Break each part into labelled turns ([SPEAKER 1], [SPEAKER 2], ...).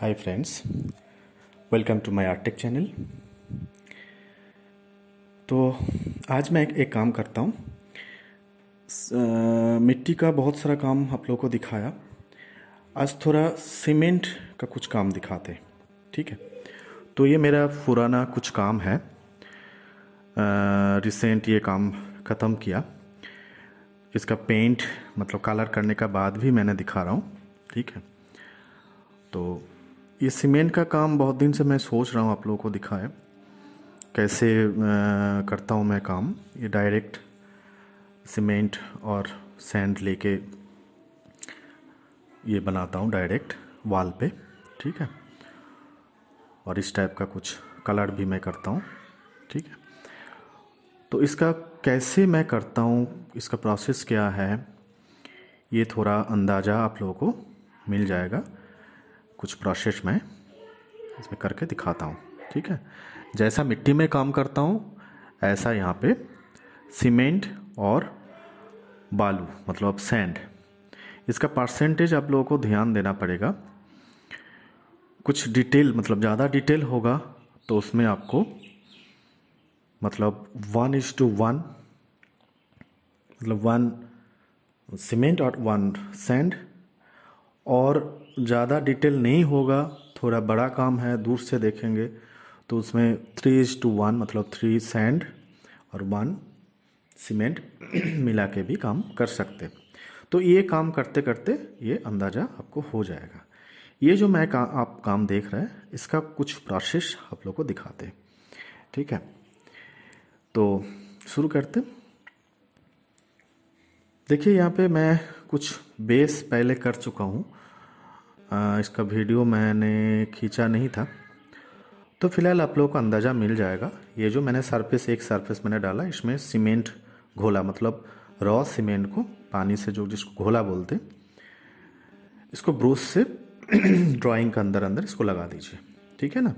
[SPEAKER 1] Hi friends welcome to my Artech channel तो आज मैं एक, एक काम करता हूँ। मिट्टी का बहुत सारा काम आप लोगों को दिखाया। आज थोड़ा सीमेंट का कुछ काम दिखाते ठीक है? तो ये मेरा पुराना कुछ काम है। रिसेंट ये काम ख़त्म किया। इसका पेंट मतलब कलर करने का बाद भी मैंने दिखा रहा हूँ ठीक है? तो ये सीमेंट का काम बहुत दिन से मैं सोच रहा हूँ आप लोगों को दिखाए। कैसे आ, करता हूँ मैं काम। ये डायरेक्ट सीमेंट और सैंड लेके ये बनाता हूँ डायरेक्ट वाल पे ठीक है? और इस टाइप का कुछ कलर भी मैं करता हूँ ठीक है? तो इसका कैसे मैं करता हूँ इसका प्रोसेस क्या है ये थोड़ा अंदाज़ा आप लोगों को मिल जाएगा। कुछ प्रोसेस में इसमें करके दिखाता हूँ, ठीक है? जैसा मिट्टी में काम करता हूँ, ऐसा यहाँ पे सीमेंट और बालू मतलब सैंड इसका परसेंटेज आप लोगों को ध्यान देना पड़ेगा। कुछ डिटेल मतलब ज़्यादा डिटेल होगा तो उसमें आपको मतलब वन इज़ टू वन मतलब वन सीमेंट और वन सैंड और ज़्यादा डिटेल नहीं होगा थोड़ा बड़ा काम है दूर से देखेंगे। तो उसमें थ्री इज़ टू वन मतलब थ्री सैंड और वन सीमेंट मिला के भी काम कर सकते। तो ये काम करते करते ये अंदाज़ा आपको हो जाएगा। ये जो मैं का, आप काम देख रहे हैं इसका कुछ प्रोसेस आप लोग को दिखाते ठीक है? तो शुरू करते देखिए यहाँ पे मैं कुछ बेस पहले कर चुका हूँ। इसका वीडियो मैंने खींचा नहीं था। तो फ़िलहाल आप लोगों को अंदाज़ा मिल जाएगा। ये जो मैंने सरफेस एक सरफेस मैंने डाला, इसमें सीमेंट घोला मतलब रॉ सीमेंट को, पानी से जो जिसको घोला बोलते इसको ब्रूस से ड्राइंग के अंदर अंदर इसको लगा दीजिए। ठीक है ना?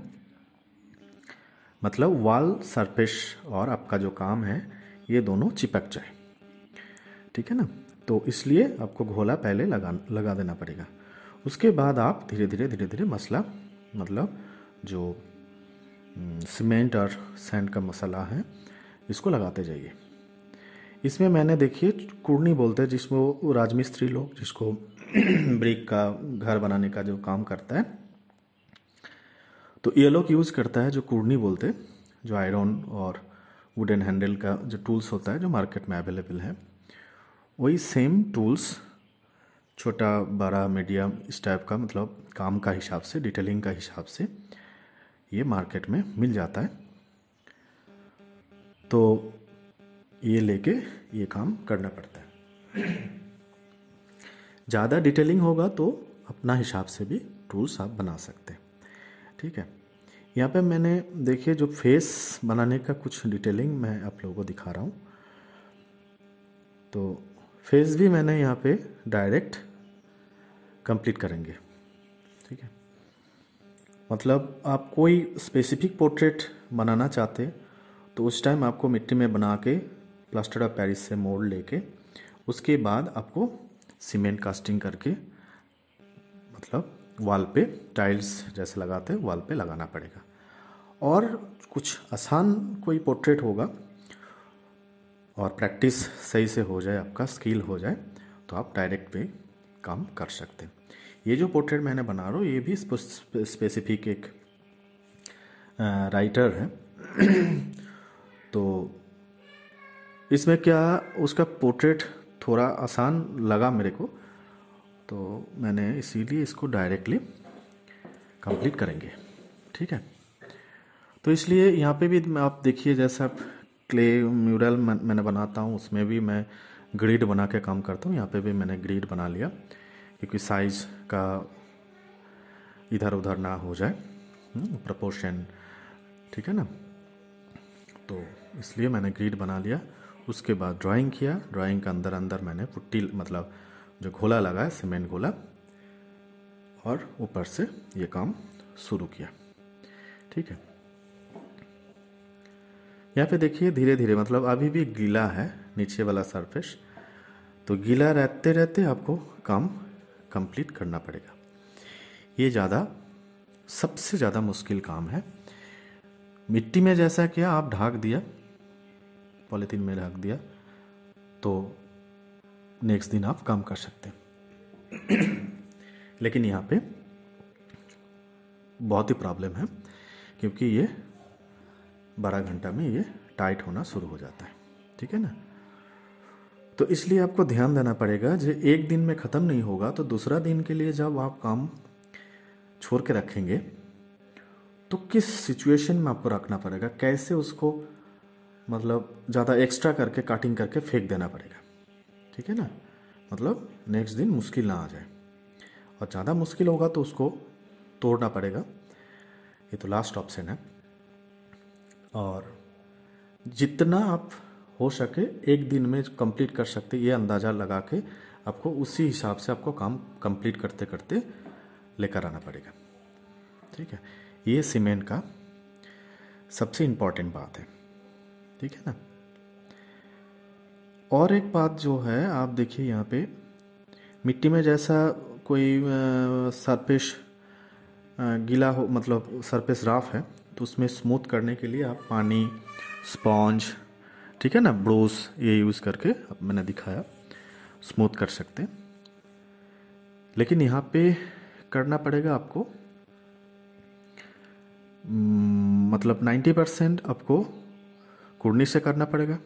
[SPEAKER 1] मतलब वॉल सरफेस और आपका जो काम है, ये दोनों चिपक जाए। ठीक है ना? तो इसलिए आपको घोला पहले लगा लगा देना पड़ेगा। उसके बाद आप धीरे धीरे धीरे धीरे मसला मतलब जो सीमेंट और सैंड का मसाला है, इसको लगाते जाइए। इसमें मैंने देखिए कुर्नी बोलते हैं, जिसमें वो राजमिस्त्री लोग, जिसको ब्रिक का, घर बनाने का जो काम करता है तो ये लोग यूज़ करता है जो कुर्नी बोलते जो आयरन और वुडन हैंडल का जो टूल्स होता है, जो मार्केट में अवेलेबल है, वही सेम टूल्स छोटा, बड़ा मीडियम इस टाइप का मतलब काम का हिसाब से डिटेलिंग का हिसाब से ये मार्केट में मिल जाता है। तो ये लेके ये काम करना पड़ता है। ज़्यादा डिटेलिंग होगा तो अपना हिसाब से भी टूल्स आप बना सकते हैं। ठीक है? यहाँ पे मैंने देखिए जो फेस बनाने का कुछ डिटेलिंग मैं आप लोगों को दिखा रहा हूँ। तो फेस भी मैंने यहाँ पे डायरेक्ट कंप्लीट करेंगे। ठीक है? मतलब आप कोई स्पेसिफिक पोर्ट्रेट बनाना चाहते तो उस टाइम आपको मिट्टी में बना के प्लास्टर ऑफ़ पेरिस से मोड़ लेके, उसके बाद आपको सीमेंट कास्टिंग करके मतलब वाल पे टाइल्स जैसे लगाते हैं वाल पे लगाना पड़ेगा। और कुछ आसान कोई पोर्ट्रेट होगा, और प्रैक्टिस सही से हो जाए, आपका स्किल हो जाए तो आप डायरेक्ट पे काम कर सकते हैं। ये जो पोर्ट्रेट मैंने बना रहा हूँ, ये भी स्पेसिफिक एक राइटर है। तो इसमें क्या उसका पोर्ट्रेट थोड़ा आसान लगा मेरे को तो मैंने इसीलिए इसको डायरेक्टली कंप्लीट करेंगे। ठीक है? तो इसलिए यहाँ पे भी आप देखिए, जैसा क्ले म्यूरल मैंने बनाता हूँ, उसमें भी मैं ग्रिड बना के काम करता हूँ। यहाँ पे भी मैंने ग्रिड बना लिया क्योंकि साइज़ का इधर उधर ना हो जाए। प्रपोर्शन हम्म, ठीक है ना? तो इसलिए मैंने ग्रिड बना लिया। उसके बाद ड्राइंग किया। ड्राइंग के अंदर अंदर मैंने पुट्टी मतलब जो घोला लगा है सीमेंट घोला और ऊपर से ये काम शुरू किया। ठीक है? यहाँ पे देखिए धीरे धीरे मतलब अभी भी गीला है, नीचे वाला सरफेस तो गीला रहते रहते आपको काम कंप्लीट करना पड़ेगा। ये ज़्यादा, सबसे ज़्यादा मुश्किल काम है। मिट्टी में जैसा किया आप ढाक दिया, पॉलीथीन में ढाक दिया तो नेक्स्ट दिन आप काम कर सकते हैं। लेकिन यहाँ पे बहुत ही प्रॉब्लम है, क्योंकि ये बारह घंटा में ये टाइट होना शुरू हो जाता है। ठीक है ना? तो इसलिए आपको ध्यान देना पड़ेगा जो एक दिन में ख़त्म नहीं होगा तो दूसरा दिन के लिए जब आप काम छोड़ के रखेंगे तो किस सिचुएशन में आपको रखना पड़ेगा? कैसे उसको मतलब ज़्यादा एक्स्ट्रा करके काटिंग करके फेंक देना पड़ेगा? ठीक है ना? मतलब नेक्स्ट दिन मुश्किल ना आ जाए। और ज़्यादा मुश्किल होगा तो उसको तोड़ना पड़ेगा। ये तो लास्ट ऑप्शन है। और जितना आप हो सके एक दिन में कंप्लीट कर सकते, ये अंदाज़ा लगा के आपको उसी हिसाब से आपको काम कंप्लीट करते करते लेकर आना पड़ेगा। ठीक है? ये सीमेंट का सबसे इंपॉर्टेंट बात है। ठीक है ना? और एक बात जो है, आप देखिए यहाँ पे, मिट्टी में जैसा कोई सरफेस गीला हो मतलब सरफेस राफ है तो उसमें स्मूथ करने के लिए आप पानी स्पॉन्ज ठीक है ना ब्रोस ये यूज़ करके मैंने दिखाया स्मूथ कर सकते हैं। लेकिन यहाँ पे करना पड़ेगा आपको मतलब 90 परसेंट आपको कुर्नी से करना पड़ेगा।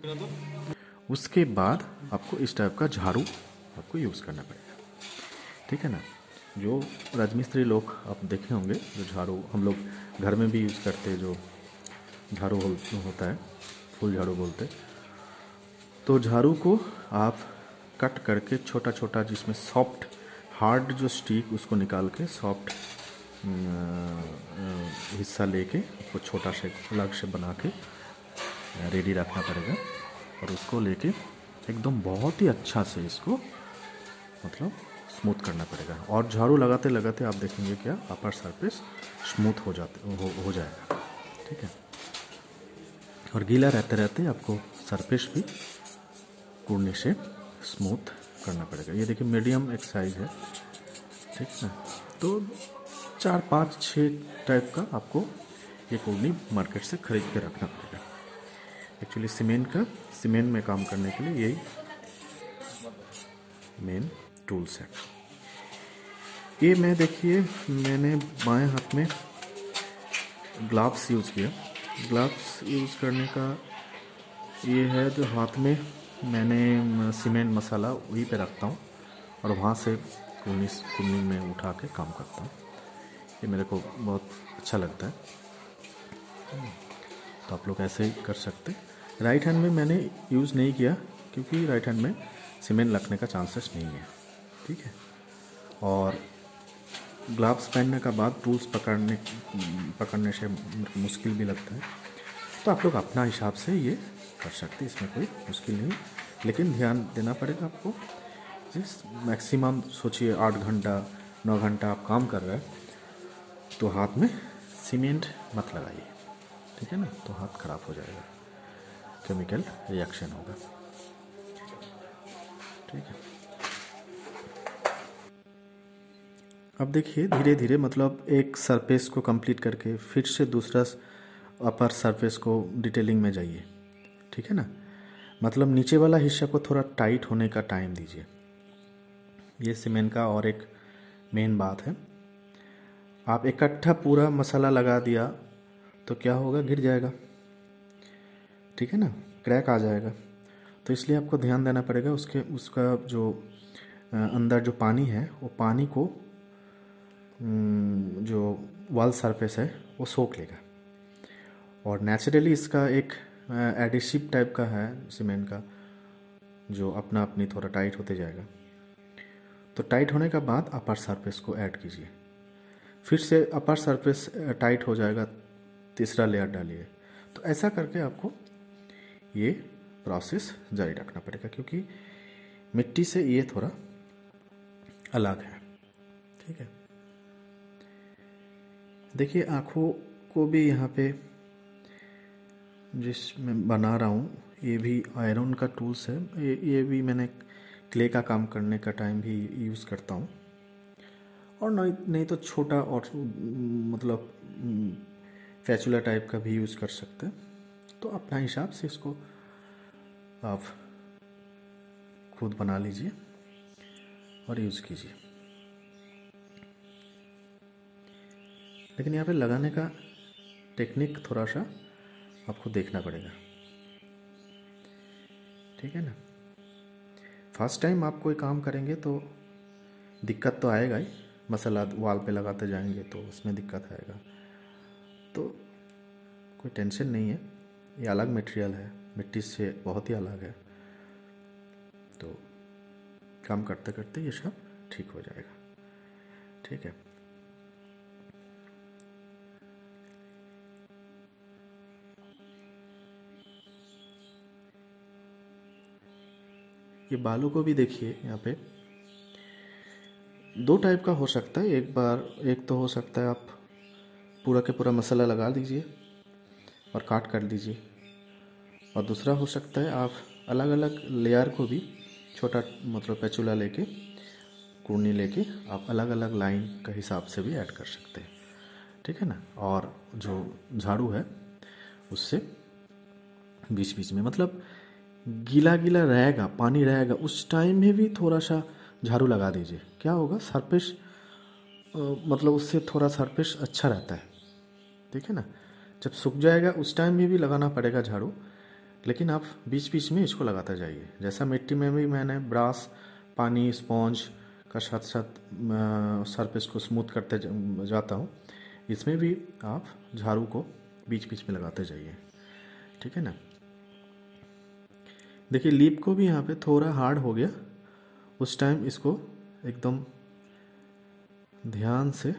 [SPEAKER 1] उसके बाद आपको इस टाइप का झाड़ू आपको यूज़ करना पड़ेगा। ठीक है ना? जो राजमिस्त्री लोग आप देखे होंगे, जो झाड़ू हम लोग घर में भी यूज़ करते जो झाड़ू हो, होता है फुल झाड़ू बोलते तो झाड़ू को आप कट करके छोटा छोटा जिसमें सॉफ्ट हार्ड जो स्टिक उसको निकाल के सॉफ्ट हिस्सा लेके उसको छोटा से अलग से बना के रेडी रखना पड़ेगा। और उसको लेके एकदम बहुत ही अच्छा से इसको मतलब स्मूथ करना पड़ेगा। और झाड़ू लगाते लगाते आप देखेंगे क्या अपर सरफेस स्मूथ हो जाते हो, हो जाएगा ठीक है? और गीला रहते रहते आपको सरफेस भी कुड़ने से स्मूथ करना पड़ेगा। ये देखिए मीडियम एक साइज़ है। ठीक है? तो चार पाँच छः टाइप का आपको ये कुड़नी मार्केट से ख़रीद के रखना पड़ेगा। एक्चुअली सीमेंट का सीमेंट में काम करने के लिए यही मेन टूल्स है ये मैं देखिए, मैंने बाएँ हाथ में ग्लव्स यूज़ किया। ग्लव्स यूज़ करने का ये है जो हाथ में मैंने सीमेंट मसाला वहीं पे रखता हूँ और वहाँ से कुन्नी कुन्नी में उठा के काम करता हूँ। ये मेरे को बहुत अच्छा लगता है। तो आप लोग ऐसे ही कर सकते राइट हैंड में मैंने यूज़ नहीं किया क्योंकि राइट हैंड में सीमेंट लगने का चांसेस नहीं है। ठीक है? और ग्लव्स पहनने का बाद टूल्स पकड़ने पकड़ने से मुश्किल भी लगता है। तो आप लोग अपना हिसाब से ये कर सकते हैं, इसमें कोई मुश्किल नहीं। लेकिन ध्यान देना पड़ेगा आपको, जिस मैक्सिमम सोचिए आठ घंटा, नौ घंटा आप काम कर रहे हैं तो हाथ में सीमेंट मत लगाइए, ठीक है ना? तो हाथ ख़राब हो जाएगा, केमिकल रिएक्शन होगा, ठीक है? अब देखिए धीरे धीरे मतलब एक सरफेस को कंप्लीट करके फिर से दूसरा अपर सरफेस को डिटेलिंग में जाइए, ठीक है ना? मतलब नीचे वाला हिस्सा को थोड़ा टाइट होने का टाइम दीजिए। ये सीमेंट का और एक मेन बात है। आप इकट्ठा पूरा मसाला लगा दिया तो क्या होगा? गिर जाएगा, ठीक है ना? क्रैक आ जाएगा। तो इसलिए आपको ध्यान देना पड़ेगा, उसके, उसका जो अंदर जो पानी है, वो पानी को जो वाल सरफेस है, वो सोख लेगा। और नेचुरली इसका एक एडिसिव टाइप का है सीमेंट का, जो अपना अपनी थोड़ा टाइट होते जाएगा। तो टाइट होने के बाद अपर सरफेस को ऐड कीजिए। फिर से अपर सरफेस टाइट हो जाएगा, तीसरा लेयर डालिए। तो ऐसा करके आपको ये प्रोसेस जारी रखना पड़ेगा, क्योंकि मिट्टी से ये थोड़ा अलग है। ठीक है? देखिए, आँखों को भी यहाँ पे जिस मैं बना रहा हूँ, ये भी आयरन का टूल्स है। ये ये भी मैंने क्ले का काम करने का टाइम भी यूज़ करता हूँ। और नहीं नहीं तो छोटा और मतलब फैचुला टाइप का भी यूज़ कर सकते हैं। तो अपना हिसाब से इसको आप खुद बना लीजिए और यूज़ कीजिए। लेकिन यहाँ पे लगाने का टेक्निक थोड़ा सा आपको देखना पड़ेगा। ठीक है ना? फ़र्स्ट टाइम आप कोई काम करेंगे तो दिक्कत तो आएगा ही। मसाला वाल पे लगाते जाएँगे तो उसमें दिक्कत आएगा। तो कोई टेंशन नहीं है। ये अलग मटेरियल है। मिट्टी से बहुत ही अलग है। तो काम करते करते ये सब ठीक हो जाएगा। ठीक है? ये बालों को भी देखिए यहाँ पे। दो टाइप का हो सकता है, एक बार, एक तो हो सकता है आप पूरा के पूरा मसाला लगा दीजिए और काट कर दीजिए। और दूसरा हो सकता है आप अलग अलग लेयर को भी छोटा मतलब पैचूला लेके, कुर्नी लेके आप अलग अलग लाइन के हिसाब से भी ऐड कर सकते हैं। ठीक है ना? और जो झाड़ू है, उससे बीच बीच में मतलब गीला गीला रहेगा, पानी रहेगा, उस टाइम में भी थोड़ा सा झाड़ू लगा दीजिए। क्या होगा? सरफेस मतलब उससे थोड़ा सरफेस अच्छा रहता है। ठीक है ना? जब सूख जाएगा, उस टाइम में भी लगाना पड़ेगा झाड़ू, लेकिन आप बीच बीच में इसको लगाते जाइए। जैसा मिट्टी में भी मैंने ब्रास पानी स्पॉन्ज का साथ साथ सरफेस को स्मूथ करते जाता हूँ, इसमें भी आप झाड़ू को बीच बीच में लगाते जाइए। ठीक है ना? देखिए लीप को भी यहाँ पे थोड़ा हार्ड हो गया। उस टाइम इसको एकदम ध्यान से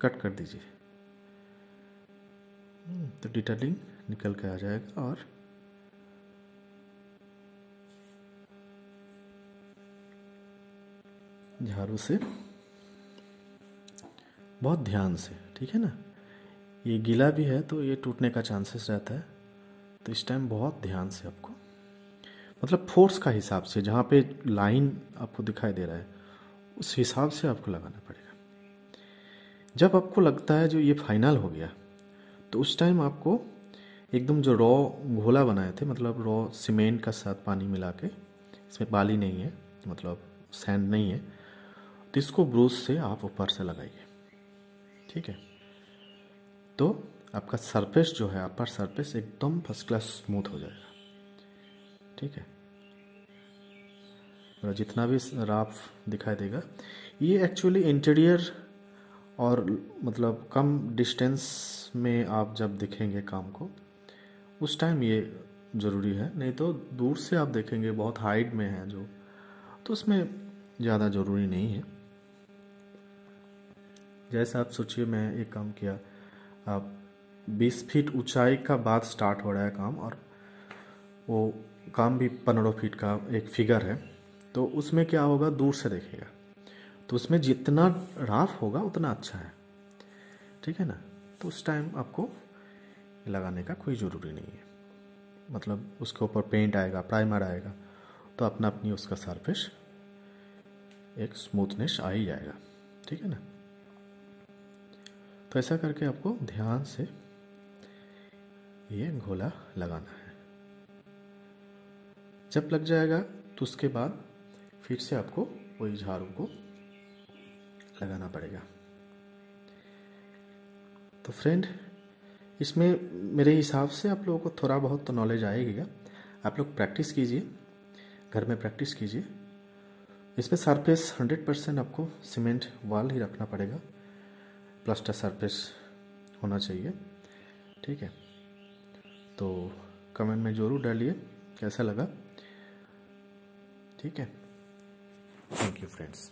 [SPEAKER 1] कट कर दीजिए। हम्म, तो डिटेलिंग निकल के आ जाएगा और झाड़ू से बहुत ध्यान से ठीक है ना? ये गीला भी है तो ये टूटने का चांसेस रहता है। तो इस टाइम बहुत ध्यान से आपको मतलब फोर्स का हिसाब से जहाँ पे लाइन आपको दिखाई दे रहा है, उस हिसाब से आपको लगाना पड़ेगा। जब आपको लगता है जो ये फाइनल हो गया तो उस टाइम आपको एकदम जो रॉ घोला बनाए थे मतलब रॉ सीमेंट का साथ पानी मिला के इसमें बाली नहीं है मतलब सैंड नहीं है तो इसको ब्रूस से आप ऊपर से लगाइए। ठीक है? तो आपका सरफेस जो है अपर सरफेस एकदम फ़र्स्ट क्लास स्मूथ हो जाएगा। ठीक है। जितना भी राफ दिखाई देगा, ये एक्चुअली इंटीरियर और मतलब कम डिस्टेंस में आप जब देखेंगे काम को, उस टाइम ये ज़रूरी है। नहीं तो दूर से आप देखेंगे, बहुत हाइट में है जो तो उसमें ज़्यादा ज़रूरी नहीं है। जैसे आप सोचिए, मैं एक काम किया, आप 20 फीट ऊंचाई का बाद स्टार्ट हो रहा है काम, और वो काम भी पंद्रह फीट का एक फिगर है तो उसमें क्या होगा? दूर से देखेगा। तो उसमें जितना राफ होगा, उतना अच्छा है। ठीक है ना? तो उस टाइम आपको लगाने का कोई ज़रूरी नहीं है। मतलब उसके ऊपर पेंट आएगा प्राइमर आएगा तो अपना अपनी उसका सरफेस एक स्मूथनेस आ ही जाएगा। ठीक है ना? तो ऐसा करके आपको ध्यान से ये घोला लगाना है। जब लग जाएगा तो उसके बाद फिर से आपको वही झाड़ू को लगाना पड़ेगा। तो फ्रेंड इसमें मेरे हिसाब से आप लोगों को थोड़ा बहुत तो नॉलेज आएगा आप लोग प्रैक्टिस कीजिए, घर में प्रैक्टिस कीजिए। इसमें सरफेस हंड्रेड परसेंट आपको सीमेंट वाल ही रखना पड़ेगा। प्लास्टर सरफेस होना चाहिए, ठीक है? तो कमेंट में ज़रूर डालिए, कैसा लगा? ठीक है? Thank you friends